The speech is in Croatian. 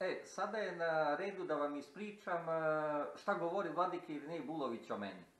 E, sada je na redu da vam ispričam e, šta govori Vladike Irinej Bulović o meni.